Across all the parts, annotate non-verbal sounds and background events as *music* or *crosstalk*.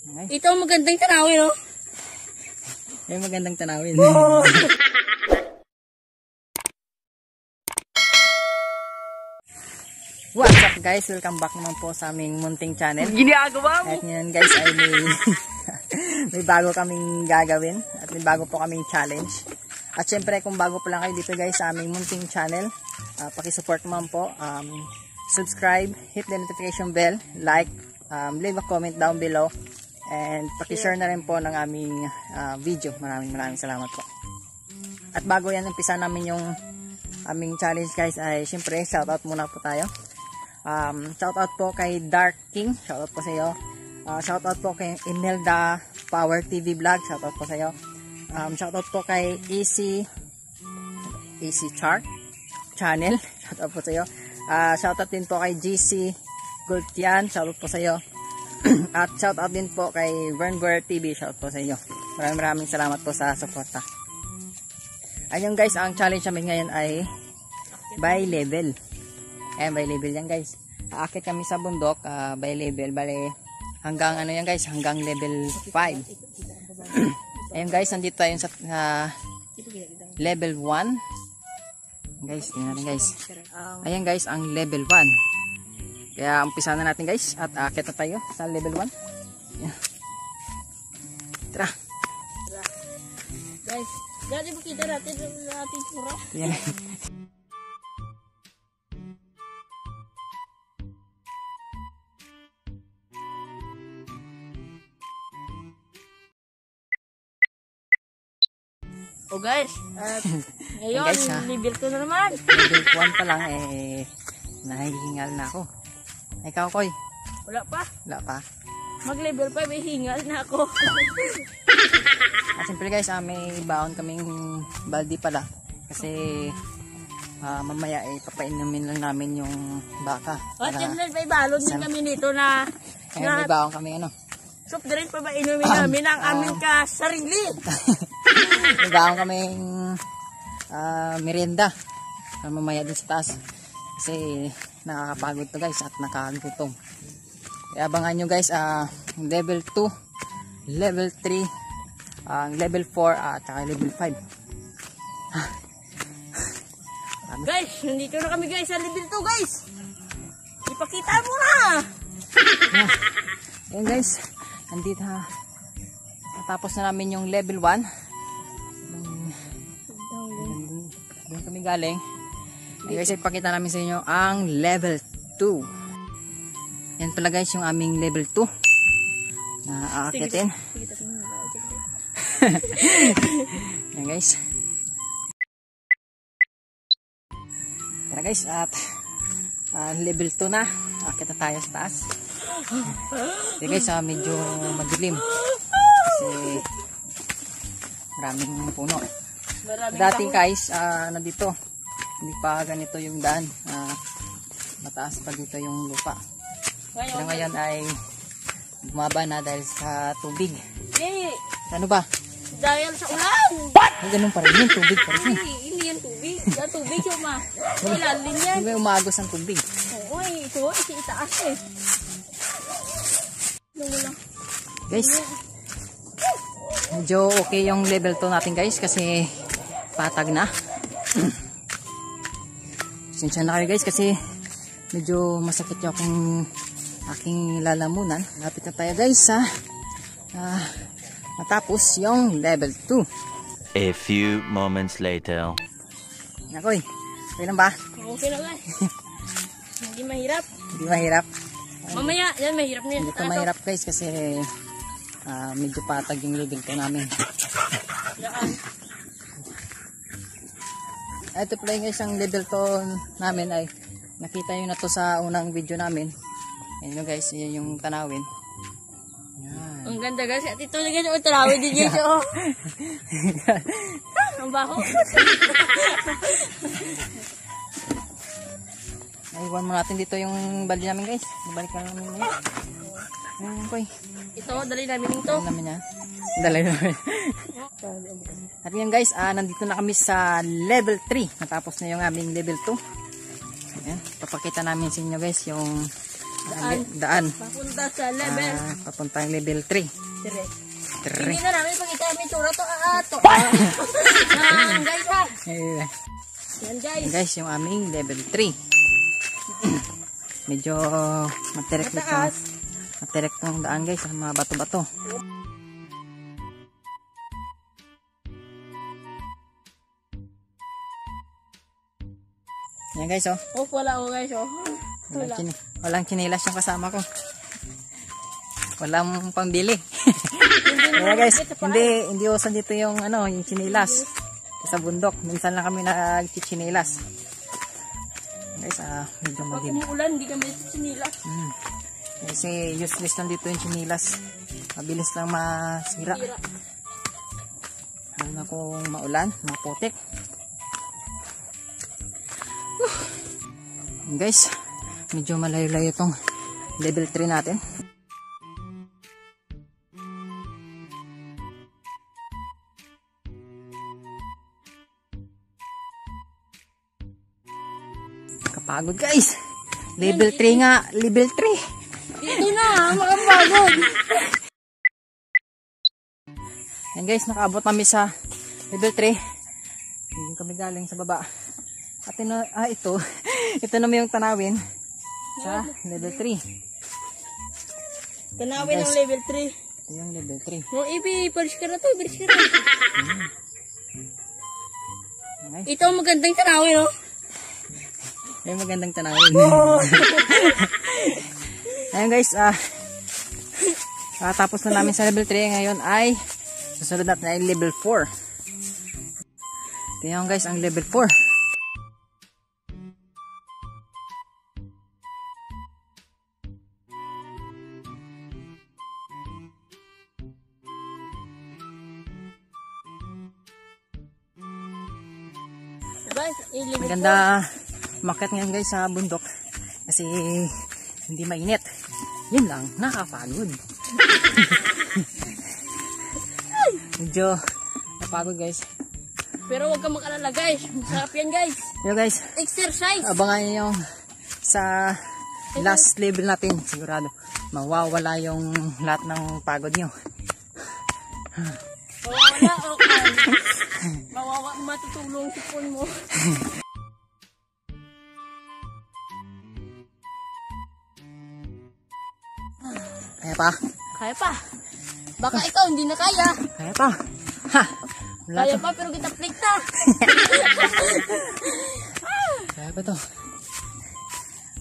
Ay, Ito ang magandang tanawin, oh. may magandang tanawin. *laughs* What's up guys? Welcome back naman po sa aming munting channel. Ginagawa mo. At ngayon guys ay may, *laughs* may bago kaming gagawin at may bago po kaming challenge. At syempre kung bago pa lang kayo dito guys sa aming munting channel, uh, pakisupport naman po. Um, subscribe, hit the notification bell, like, um, leave a comment down below, and pakishare na rin po ng aming uh, video. Maraming maraming salamat po. At bago yan, umpisa namin yung aming challenge guys ay syempre shoutout muna po tayo. Um, shoutout po kay Dark King. Shoutout po sa iyo. Uh, shoutout po kay Imelda Power TV Vlog. Shoutout po sa iyo. Um, shoutout po kay Easy Easy Chart Channel. *laughs* Shoutout po sa iyo. Uh, shoutout din po kay GC Gultian. Shoutout po sa iyo. At shoutout din po kay Vernber TV. Shoutout po sa iyo. Maraming maraming salamat po sa suporta. Ayun guys, ang challenge namin ngayon ay by level. Ayan, by level yan guys. Aakit kami sa bundok, ah, by level. Bale, hanggang ano yan guys, hanggang level 5. *clears throat* Ayan guys, nandito tayo sa ah, level 1. Guys, tingnan guys. Ayan guys, ang level 1. Kaya umpisa na natin guys at aakit na tayo sa level 1. Ayan. Tara. Guys, dati ba kita natin ang ating pura? Ayan. Oh guys, at *laughs* ngayon, Guys, ha? level ko na naman. level 1 pa lang eh nahihingal na ako. Ikaw, Koy? Wala pa. Wala pa. Mag level 5, may hingal na ako. At siyempre guys, ah, may baon kaming baldi pala. Kasi ah, mamaya eh, papainumin lang namin yung baka. At Para, lang, may balon din kami nito na *laughs* kaya may baon kami ano. soft drink pa ba inumin namin ang aming ka sarili. *laughs* may baon kaming ah, merienda. Para mamaya din sa taas. Kasi nakakapagod to guys at nakakagutom. Kaya abangan nyo guys, ah, level 2, level 3, ang level 4 at saka level 5. *laughs* Guys, nandito na kami guys sa level 2 guys. Ipakita mo na. *laughs* Ayan guys, nandito ha. Natapos na namin yung level 1. Doon kami galing. Ayan guys, ipakita namin sa inyo ang level 2. Yan pala guys yung aming level 2. Na aakitin. *laughs* Yan guys. Tara guys, at ah, level 2 na. Akit na tayo sa taas. Yan guys, ah, medyo madilim. Kasi maraming puno. Maraming Dati kahon. guys, ah, nandito. Hindi pa ganito yung daan. Ah, mataas pa dito yung lupa. Pero Ngayon, ay bumaba na dahil sa tubig. eh, Ano ba? dahil sa ulan. Ay, ganun pa rin yun. Tubig pa rin. Hindi, hindi yan tubig. Yan tubig yung ma. Ilalim yan. Hindi umagos ang tubig? Oo, ito, ito itaas eh. Ano. Guys, medyo okay yung level 2 natin guys kasi patag na. *clears throat* Sinsya na kayo guys kasi medyo masakit yung aking, aking lalamunan. Lapit na tayo guys sa ah, matapos yung level 2. A few moments later. Nakoy, okay lang ba? Okay na guys. *laughs* Hindi mahirap. Hindi mahirap. Mamaya, yan mahirap na yan. Hindi to mahirap guys kasi ah, medyo patag yung level 2 namin. Yan. Ito pala yung isang level to namin ay nakita nyo na to sa unang video namin. Ayan nyo guys, yan yung tanawin. Yan. Ang ganda guys. At ito na ganyan. Utarawi din dito. *laughs* oh. Ang baho. *laughs* Naiwan mo natin dito yung balde namin guys. Babalik na namin yun. Ayan koy. ito, dali namin ito. Ano namin yan? Dalay namin. At yan guys, ah, nandito na kami sa level 3. Natapos na yung aming level 2. Ayan, papakita namin sa inyo guys yung Daan. Daan. Papunta sa level Ah, papuntang level 3. 3. Hindi 3. na namin ikaw may tura to aato. *laughs* Yan guys ha. Eh, Yan guys. Yan guys, yung aming level 3. *clears throat* Medyo matirek dito. Matirek tong daan guys, mga bato-bato. Yan guys, oh. Oh, wala ko guys oh. Walang, Wala. chini walang chinilas yung kasama ko. Walang pambili. Kaya guys, hindi hindi usan dito yung ano, yung chinilas. Sa bundok, minsan lang kami nagchichinilas. Guys, ah, medyo Pag madilim. umuulan, hindi kami sinilas. Mm. Kasi useless lang dito yung chinilas. Mabilis lang masira. Lalo na kung maulan, maputik. Guys, medyo malayo-layo tong level 3 natin. Kapagod guys. Level 3 nga, level 3. Dito na, makapagod. Yan guys, nakaabot kami sa level 3. Hindi kami galing sa baba. At ito, ah, ito, *laughs* ito naman yung tanawin sa level 3. Tanawin Guys. ng level 3. Ito yung level 3. Mo ibi, palis ka na to, palis ka na. Okay. Ito ang magandang tanawin, oh. Yung magandang tanawin. *laughs* Ayun guys, ah, ah, tapos na namin sa level 3. Ngayon ay, susunod natin ay level 4. Ito yung guys, ang level 4. Maganda makat ngayon guys sa bundok kasi hindi mainit. Yun lang, nakapagod. *laughs* Medyo napagod guys. 4. Pero huwag kang makalala, guys. Masarap yan, guys. Yo guys, Exercise. abangan nyo yung sa last level natin. Sigurado, mawawala yung lahat ng pagod nyo. Mawawala, okay. *laughs* Mawawa, matutulong si phone mo. *laughs* Kaya pa, Kaya pa. Baka ikaw hindi na kaya. kaya pa. Ha! Wala Kaya to. pa, pero kita plikta. *laughs* Kaya pa to.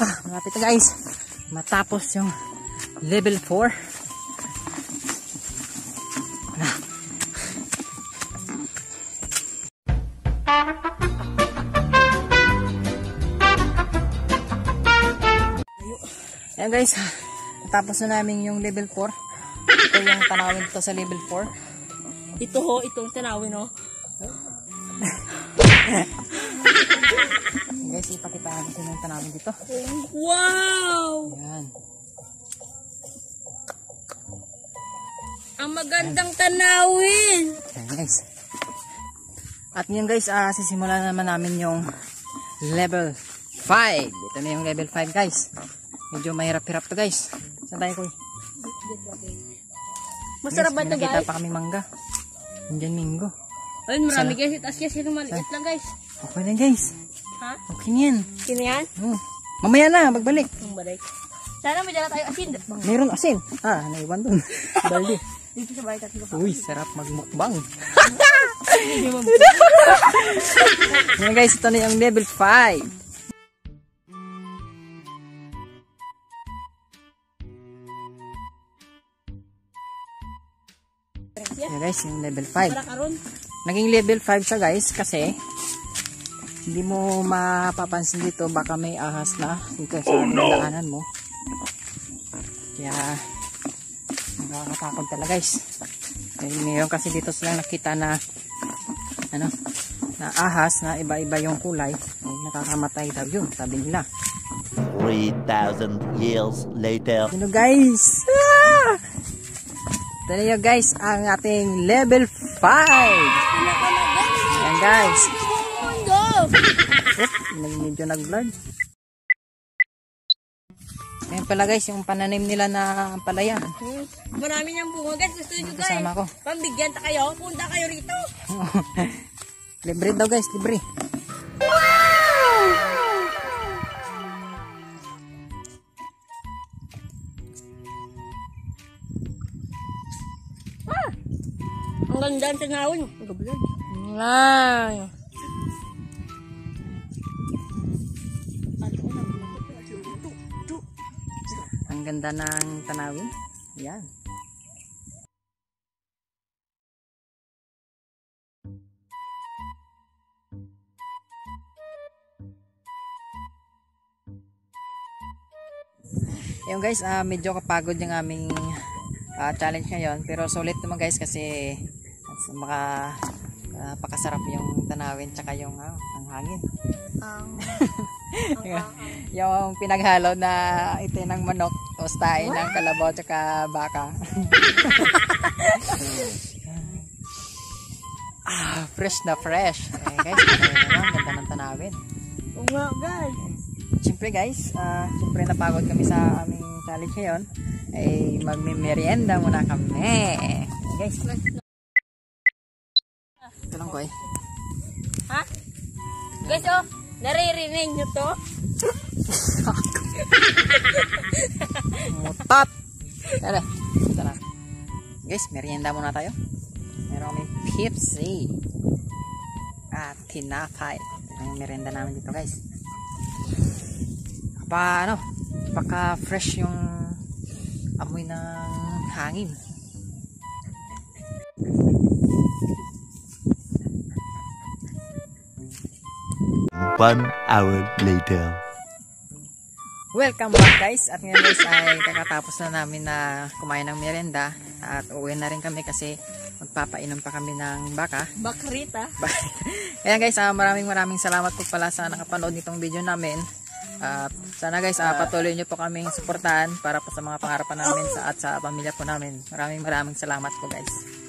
Ah, malapit na guys. Matapos yung level 4. Ayan guys, natapos na namin yung level 4. Ito yung tanawin dito sa level 4. Ito ho, itong tanawin ho. Guys, ipakita natin yung tanawin dito. Wow! Ayan. Ang magandang tanawin. Ayan guys. At ngayon guys, ah sisimulan naman namin yung level 5. Ito na yung level 5 guys. Medyo mahirap-hirap to guys. Saan tayo kuy? Masarap ba Guys, ito, may nakita guys? pa kami mangga. Indian mango. Ayun, marami guys. Itaas kasi yung maliit lang, guys. Okay na guys. Ha? Okay na yan. Sino yan? Oh. Mamaya na, magbalik. Ang balik. Sana may dala tayo asin. Mayroon asin. Ah, naiwan dun. *laughs* Baldi. Dito sa bahay tatlo. Uy, sarap magmukbang. *laughs* *laughs* Ngayon guys, ito na yung level 5. Guys, yung level 5. Para karon. Naging level 5 siya guys kasi hindi mo mapapansin dito baka may ahas na dito sa daanan mo. Kaya nakakatakot talaga guys. Eh, Ngayon kasi dito silang nakita na ano na ahas na iba-iba yung kulay ay nakakamatay daw yun sabi nila. 3,000 years later. Ano guys? Ah! Ito na yun guys ang ating level 5. Ayan guys. Oop, medyo nag-vlog. Ayan pala guys, yung pananim nila na palayan. Hmm. Marami niyang bunga guys. Gusto niyo guys. Kasama ko. Pambigyan ta kayo. Punta kayo rito. *laughs* libre daw guys, libre. Ang ganda ang tanawin. Ang gablad. Ang ganda ng tanawin. Yan. Ayun guys, ah, medyo kapagod yung aming ah, challenge ngayon. Pero sulit naman guys kasi mas maka ah, pakasarap yung tanawin tsaka yung ah, ang hangin. *laughs* yung pinaghalo na itin ng manok o stain ng kalabaw tsaka baka. *laughs* ah, fresh na fresh. Eh, guys, naman, ganda ng tanawin. Oo nga guys. Siyempre guys, ah, siyempre napagod kami sa aming challenge ngayon. Ay magme-merienda muna kami. Guys. Eh. Ha? Guys oh. Naririnig niyo to? Mutat! Tara, na. Guys, merienda muna tayo. Meron kami Pepsi. At tinapay. Yung merienda namin dito guys. Pa, ano, baka fresh yung amoy ng hangin. One hour later. Welcome back guys at ngayon guys ay kakatapos na namin na kumain ng merienda at uwi na rin kami kasi magpapainom pa kami ng baka Bakrita. *laughs* Ayan guys, ah, maraming maraming salamat po pala sa nakapanood nitong video namin. At sana guys, ah, patuloy nyo po kaming suportahan para po sa mga pangarapan namin sa, at sa pamilya po namin. Maraming maraming salamat po guys.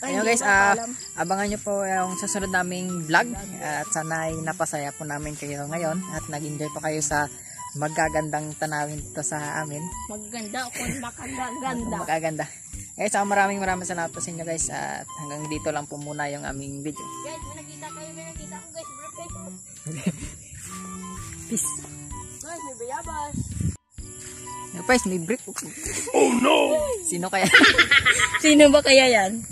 Ayun guys, ah, abangan nyo po yung susunod naming vlog at sana ay napasaya po namin kayo ngayon at nag-enjoy po kayo sa magagandang tanawin dito sa amin. Maganda kung *laughs* makaganda. Magaganda. Guys, ah, maraming maraming salamat po sa inyo guys at hanggang dito lang po muna yung aming video. Guys, may nakita kayo, may nakita ko guys. Bro, guys. *laughs* Peace! Guys, may bayabas. Guys, may brick. Oh no! Sino kaya? *laughs* Sino ba kaya yan?